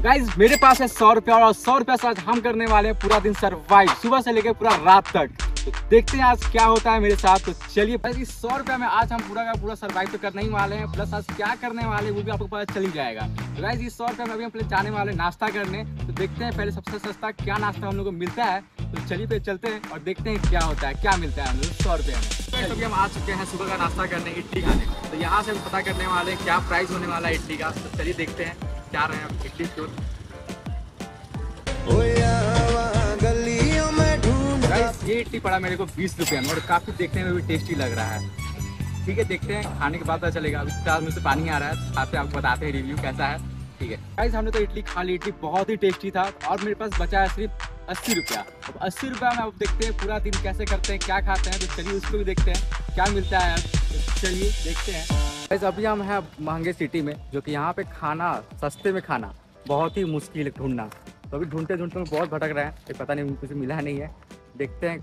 Guys मेरे पास है सौ रुपया और सौ रुपया से आज हम करने वाले हैं पूरा दिन सरवाइव सुबह से लेकर पूरा रात तक। तो देखते हैं आज क्या होता है मेरे साथ। तो चलिए भाई सौ रुपया में आज हम पूरा का पूरा सरवाइव तो करने ही वाले हैं प्लस आज क्या करने वाले वो भी आपको पता चल ही जाएगा। तो गाइज़ इस सौ रुपया में अभी हम पहले जाने वाले नाश्ता करने। तो देखते हैं पहले सबसे सस्ता क्या नाश्ता हम लोग को मिलता है। तो चलिए पे चलते हैं और देखते हैं क्या होता है, क्या मिलता है हम लोग सौ रुपये में। तो हम आ चुके हैं सुबह का नाश्ता करने, इडली खाने। तो यहाँ से हम पता करने वाले हैं क्या प्राइस होने वाला है इडली का। तो चलिए देखते हैं। क्या रहे हैं इडली स्टोर ये इडली पड़ा मेरे को बीस रुपये में और काफ़ी देखने में भी टेस्टी लग रहा है। ठीक है देखते हैं खाने के बाद पता चलेगा। अभी फ़िलहाल मुझे पानी आ रहा है खाते आपको बताते हैं रिव्यू कैसा है। ठीक है। गाइस हमने तो इडली खा ली। इडली बहुत ही टेस्टी था और मेरे पास बचा है सिर्फ़ अस्सी रुपया। अब अस्सी रुपया में अब देखते हैं पूरा दिन कैसे करते हैं क्या खाते हैं तो चलिए उसको भी देखते हैं क्या मिलता है चलिए देखते हैं। गाइस अभी हम हैं महँगे सिटी में, जो कि यहाँ पे खाना, सस्ते में खाना, बहुत ही मुश्किल है ढूंढना। तो अभी ढूंढते ढूंढते बहुत भटक रहे हैं तो पता नहीं कुछ मिला नहीं है। देखते हैं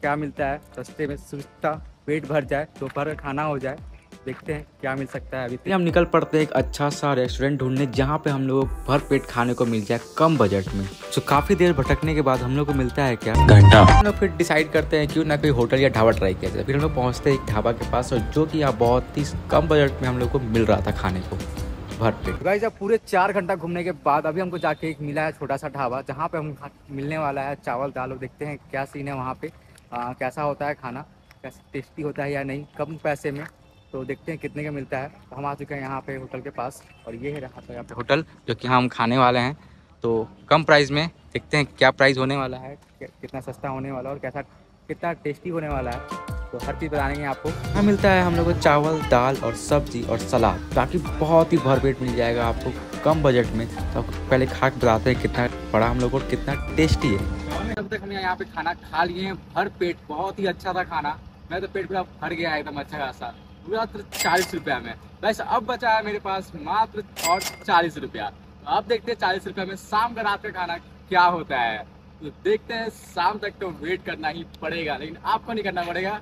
क्या मिलता है, सस्ते में सुस्ता पेट भर जाए, दोपहर का खाना हो जाए। देखते हैं क्या मिल सकता है अभी हम निकल पड़ते हैं एक अच्छा सा रेस्टोरेंट ढूँढने जहाँ पे हम लोग भर पेट खाने को मिल जाए कम बजट में। तो काफ़ी देर भटकने के बाद हम लोग को मिलता है क्या? घंटा। हम लोग फिर डिसाइड करते हैं क्यों ना कोई होटल या ढाबा ट्राई किया जाए। फिर हम लोग पहुँचते हैं एक ढाबा के पास और जो कि यहाँ बहुत ही कम बजट में हम लोग को मिल रहा था खाने को भर पेट। गाइस अब पूरे चार घंटा घूमने के बाद अभी हमको जाके एक मिला है छोटा सा ढाबा जहाँ पे हम मिलने वाला है चावल दाल और देखते हैं क्या सीन है वहाँ पे। आ, कैसा होता है खाना कैसे टेस्टी होता है या नहीं कम पैसे में। तो देखते हैं कितने का मिलता है। तो हम आ चुके हैं यहाँ पे होटल के पास और ये है रहा था यहाँ पे होटल, जो कि हम खाने वाले हैं। तो कम प्राइस में देखते हैं क्या प्राइस होने वाला है कितना सस्ता होने वाला है और कैसा, कितना टेस्टी होने वाला है। तो हर चीज़ बताएँगे आपको। यहाँ मिलता है हम लोग को चावल, दाल और सब्ज़ी और सलाद। ताकि बहुत ही भरपेट मिल जाएगा आपको कम बजट में। तो पहले खा के बताते हैं कितना बड़ा हम लोग को कितना टेस्टी है। अब तक हम यहाँ पे खाना खा लिए हैं भर पेट बहुत ही अच्छा था खाना। मैं तो पेट पूरा भर गया, एकदम अच्छा खासा। मात्र चालीस रुपया में। वैसे अब बचा है मेरे पास मात्र और चालीस रुपया। तो अब देखते हैं चालीस रुपया में शाम का रात का खाना क्या होता है। तो देखते हैं शाम तक तो वेट करना ही पड़ेगा लेकिन आपको नहीं करना पड़ेगा।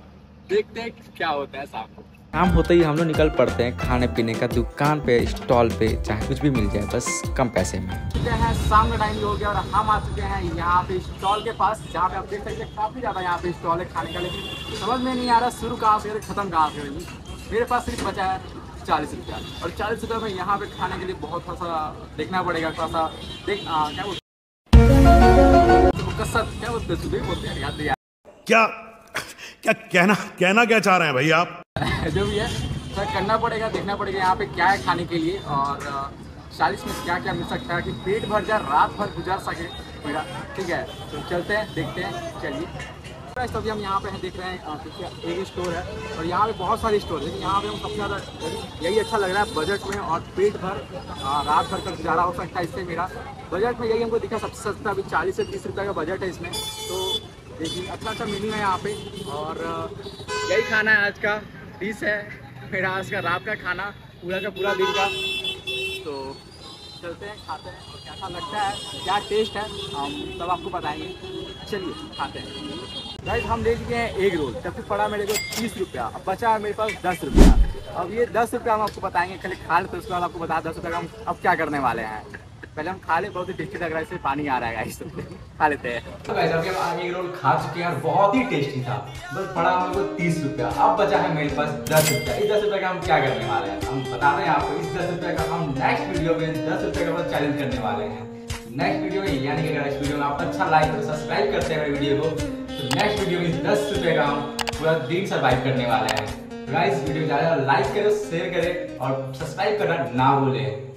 देखते हैं क्या होता है शाम। को शाम होते ही हम लोग निकल पड़ते हैं खाने पीने का दुकान पे स्टॉल पे चाहे कुछ भी मिल जाए बस कम पैसे में। हैं शाम का टाइम हो गया और हम आ चुके हैं यहाँ पे स्टॉल के पास जहाँ पे आप देख सकते हैं काफ़ी ज़्यादा यहाँ पे स्टॉल है खाने का लेकिन समझ में नहीं आ रहा शुरू कहाँ से खत्म कहाँ से मेरे पास सिर्फ़ बचा है चालीस रुपया। और चालीस रुपया में यहाँ पे खाने के लिए बहुत थोड़ा सा देखना पड़ेगा थोड़ा सा देख आ, क्या बोलते क्या बोलते सुबह? बोलते हैं याद दिया क्या क्या कहना कहना क्या चाह रहे हैं भाई आप? जो भी है सर करना पड़ेगा देखना पड़ेगा यहाँ पे क्या है खाने के लिए। और चालीस में क्या क्या मिल सकता है कि पेट भर जाए रात भर गुजार सके मेरा। ठीक है तो चलते हैं देखते हैं चलिए। तो अभी हम यहाँ पे हैं, देख रहे हैं एक स्टोर है। और यहाँ पे बहुत सारे स्टोर है यहाँ पे हम सबसे ज़्यादा, यही अच्छा लग रहा है बजट में और पेट भर रात भर तक गुजारा हो सकता है इससे मेरा। बजट में यही हमको दिखा, सबसे सस्ता अभी चालीस से तीस रुपये का बजट है इसमें। तो देखिए अच्छा अच्छा मेन्यू है यहाँ पे। और यही खाना है आज का डिश है, मेरा आज का, रात का खाना, पूरा का पूरा दिन का। तो चलते हैं, खाते हैं और कैसा लगता है, क्या टेस्ट है, हम सब आपको बताएँगे। चलिए, खाते हैं। गाइस हम ले चुके हैं एग रोल जब पड़ा मेरे को तीस रुपया, अब बचा है मेरे पास दस रुपया। अब ये दस रुपया हम आपको बताएँगे, खाली खा लेते उसके बाद आपको बता दस रुपये का हम अब क्या करने वाले हैं। पहले हम खा ले, बहुत ही टेस्टी लग रहा है इससे पानी आ रहा है गाइस खा लेते हैं. तो गाइस अभी हम आगे रोल खा चुके हैं और बहुत ही टेस्टी था। बस पड़ा हमको तीस रुपया। अब बचा है मेरे पास दस रुपया। इस दस रुपया का हम क्या करने वाले हैं? हम बता रहे हैं आपको, इस दस रुपया का हम नेक्स्ट वीडियो में दस रुपये का चैलेंज करने वाले हैं। नेक्स्ट वीडियो में, यानी कि इस वीडियो में आप अच्छा लाइक और सब्सक्राइब करते हैं वीडियो को तो नेक्स्ट वीडियो में दस रुपये का हम पूरा दिन सर्वाइव करने वाले हैं। गाइस वीडियो ज़्यादा लाइक करो शेयर करें और सब्सक्राइब करना ना भूलें।